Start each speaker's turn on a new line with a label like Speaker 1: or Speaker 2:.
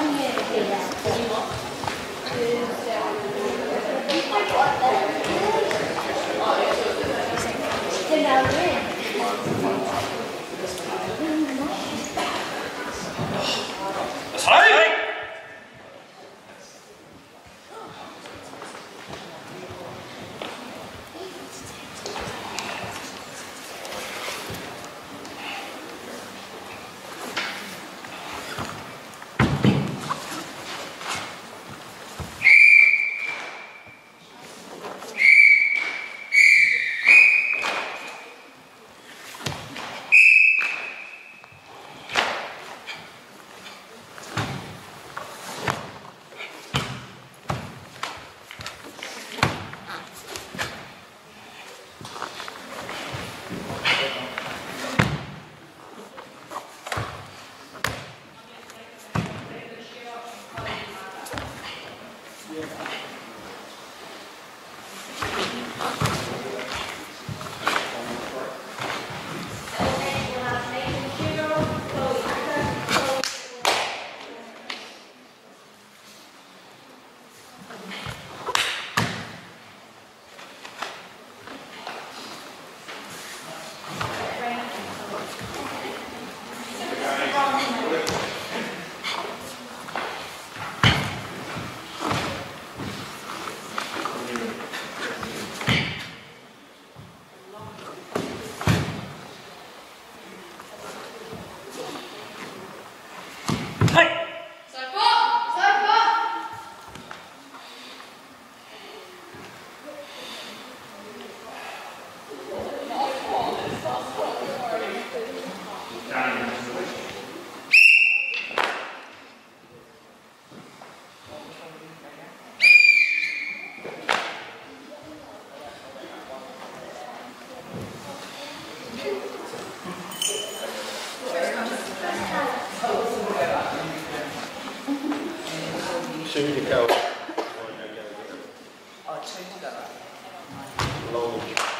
Speaker 1: Yeah.
Speaker 2: Soon to go.